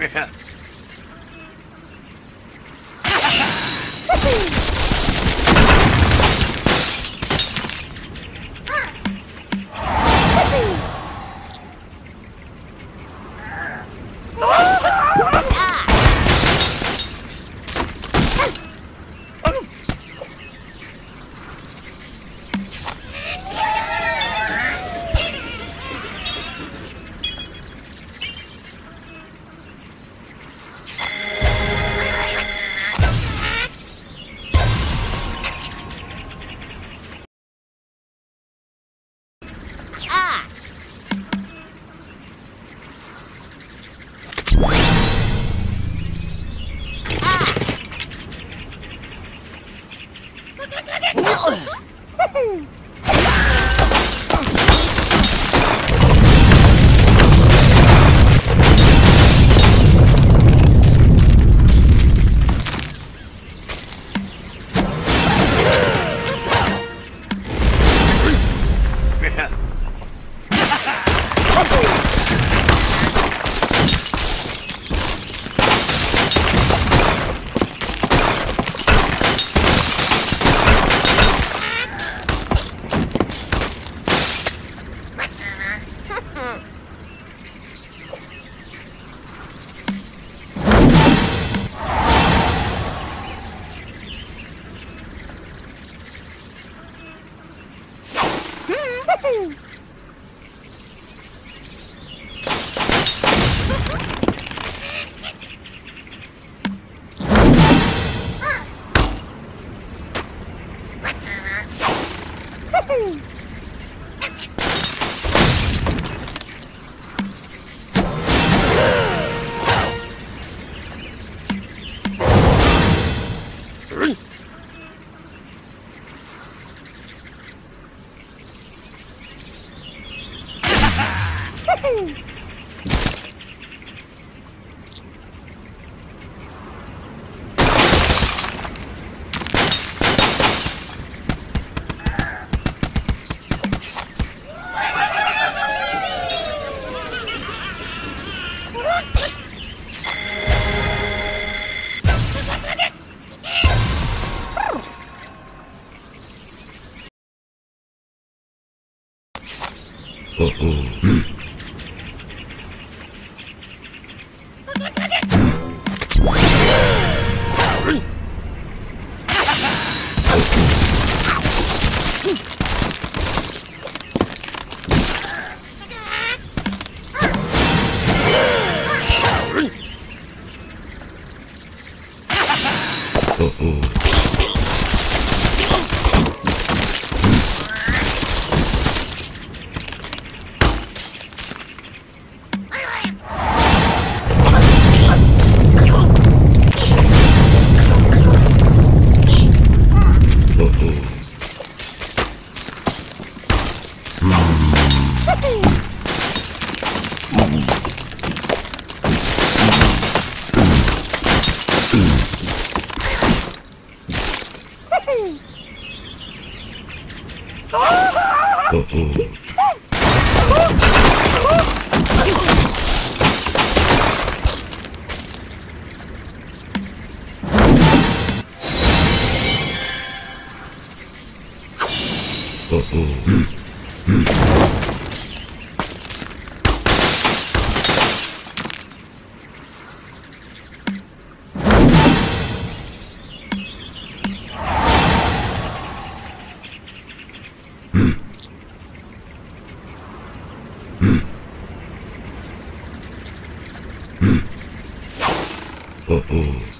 Yeah. Mm-mm. Uh-oh. Oh, oh.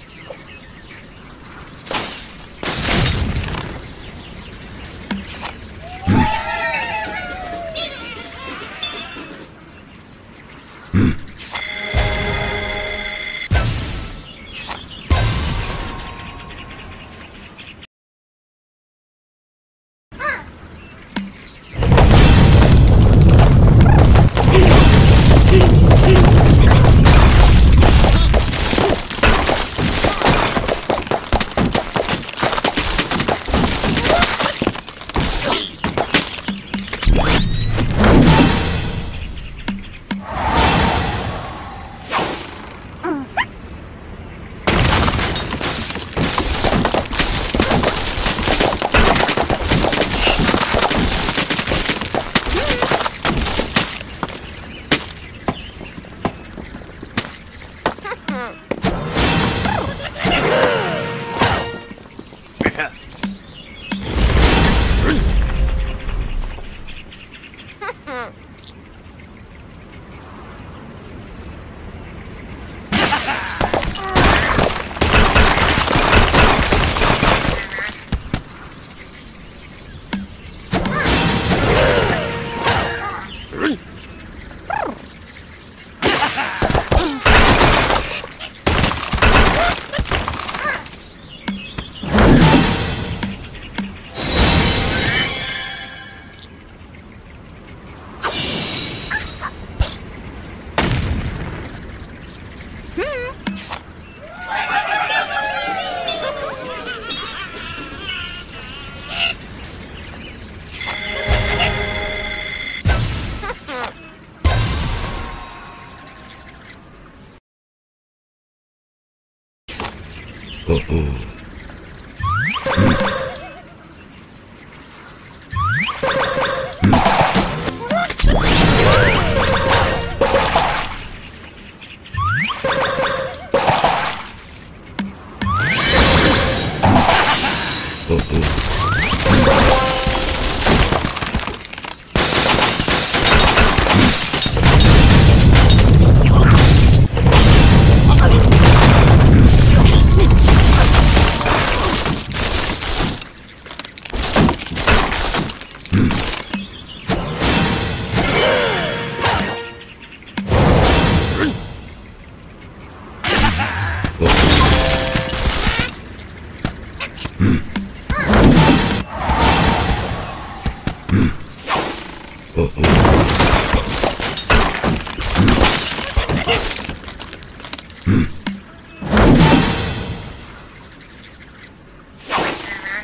oh.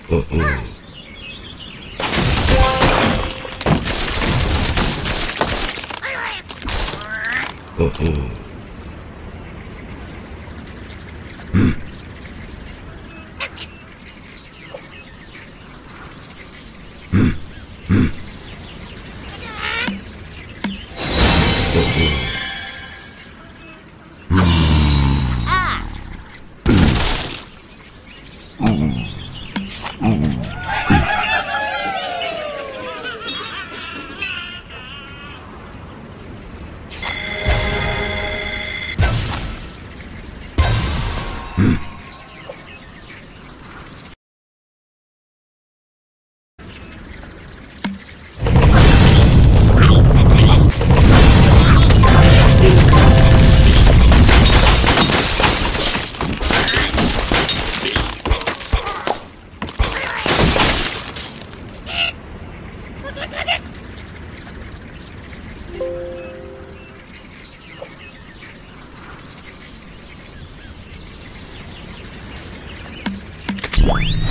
Mm -mm. Mm-mm. What?